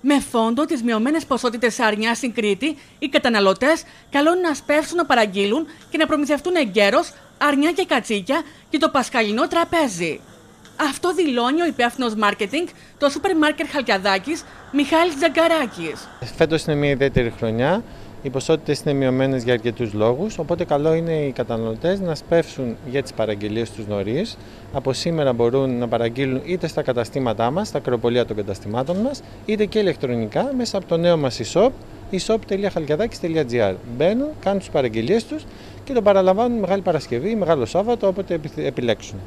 Με φόντο τις μειωμένες ποσότητες αρνιά στην Κρήτη, οι καταναλωτές καλούν να σπεύσουν να παραγγείλουν και να προμηθευτούν εγκαίρως αρνιά και κατσίκια και το πασχαλινό τραπέζι. Αυτό δηλώνει ο υπεύθυνος μάρκετινγκ το σούπερ μάρκετ Χαλκιαδάκης, Μιχάλης Τζαγκαράκης. Φέτος είναι μια ιδιαίτερη χρονιά. Οι ποσότητες είναι μειωμένες για αρκετούς λόγους. Οπότε, καλό είναι οι καταναλωτές να σπεύσουν για τις παραγγελίες τους νωρίς. Από σήμερα μπορούν να παραγγείλουν είτε στα καταστήματά μας, στα ακροπολία των καταστημάτων μας, είτε και ηλεκτρονικά μέσα από το νέο μας e-shop, e-shop.halkiadakis.gr. Μπαίνουν, κάνουν τις παραγγελίες τους και το παραλαμβάνουν Μεγάλη Παρασκευή ή Μεγάλο Σάββατο, όποτε επιλέξουν.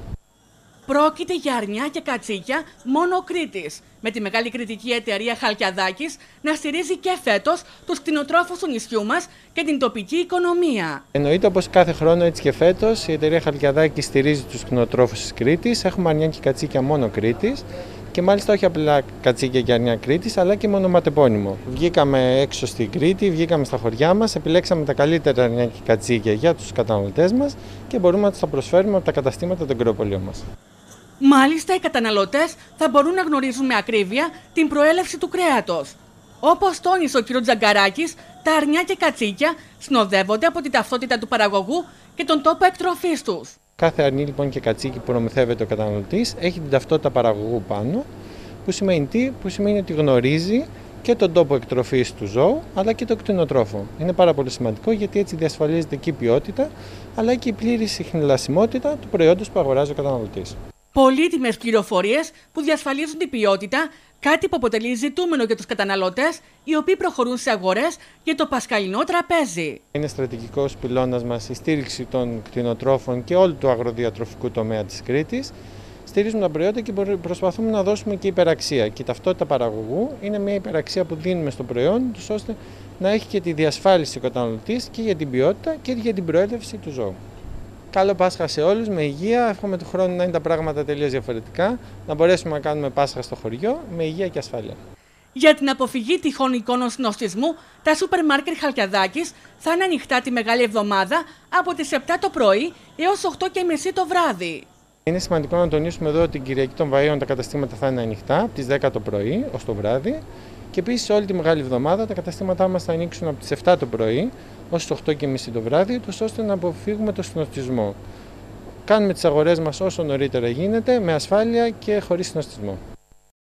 Πρόκειται για αρνιά και κατσίκια μόνο ο Κρήτης, με τη μεγάλη κριτική εταιρεία Χαλκιαδάκης να στηρίζει και φέτος τους κτηνοτρόφους του νησιού μας και την τοπική οικονομία. Εννοείται όπως κάθε χρόνο έτσι και φέτος η εταιρεία Χαλκιαδάκης στηρίζει τους κτηνοτρόφους της Κρήτης. Έχουμε αρνιά και κατσίκια μόνο Κρήτης και μάλιστα όχι απλά κατσίκια και αρνιά Κρήτης, αλλά και μονοματεπώνυμο. Βγήκαμε έξω στην Κρήτη, βγήκαμε στα χωριά μας, επιλέξαμε τα καλύτερα αρνιά και κατσίκια για τους καταναλωτές μας και μπορούμε να τους τα προσφέρουμε από τα καταστήματα των κρεοπολίων μας. Μάλιστα, οι καταναλωτές θα μπορούν να γνωρίζουν με ακρίβεια την προέλευση του κρέατος. Όπως τόνισε ο κ. Τζαγκαράκης, τα αρνιά και κατσίκια συνοδεύονται από την ταυτότητα του παραγωγού και τον τόπο εκτροφής τους. Κάθε αρνί λοιπόν και κατσίκι που προμηθεύεται ο καταναλωτής έχει την ταυτότητα παραγωγού πάνω, που σημαίνει τι, που σημαίνει ότι γνωρίζει και τον τόπο εκτροφής του ζώου αλλά και το κτηνοτρόφο. Είναι πάρα πολύ σημαντικό γιατί έτσι διασφαλίζεται και η ποιότητα αλλά και η πλήρη συχνηλασιμότητα του προϊόντος που αγοράζει ο καταναλωτής πολύτιμες πληροφορίες που διασφαλίζουν την ποιότητα, κάτι που αποτελεί ζητούμενο για τους καταναλώτες, οι οποίοι προχωρούν σε αγορές για το πασκαλινό τραπέζι. Είναι στρατηγικός πυλώνας μας η στήριξη των κτηνοτρόφων και όλου του αγροδιατροφικού τομέα της Κρήτης. Στηρίζουμε τα προϊόντα και προσπαθούμε να δώσουμε και υπεραξία. Και η ταυτότητα παραγωγού είναι μια υπεραξία που δίνουμε στο προϊόν, ώστε να έχει και τη διασφάλιση ο καταναλωτής και για την ποιότητα και για την προέλευση του ζώου. Καλό Πάσχα σε όλους, με υγεία. Εύχομαι του χρόνου να είναι τα πράγματα τελείως διαφορετικά. Να μπορέσουμε να κάνουμε Πάσχα στο χωριό με υγεία και ασφάλεια. Για την αποφυγή τυχόν εικόνων συνοστισμού, τα σούπερ μάρκετ Χαλκιαδάκης θα είναι ανοιχτά τη μεγάλη εβδομάδα από τις 7 το πρωί έως 8 και μισή το βράδυ. Είναι σημαντικό να τονίσουμε εδώ ότι την Κυριακή των Βαΐων τα καταστήματα θα είναι ανοιχτά από τις 10 το πρωί ως το βράδυ. Και επίσης όλη τη μεγάλη εβδομάδα τα καταστήματά μας θα ανοίξουν από τις 7 το πρωί ως τις 8.30 το βράδυ, ώστε να αποφύγουμε το συνοστισμό. Κάνουμε τις αγορές μας όσο νωρίτερα γίνεται, με ασφάλεια και χωρίς συνοστισμό.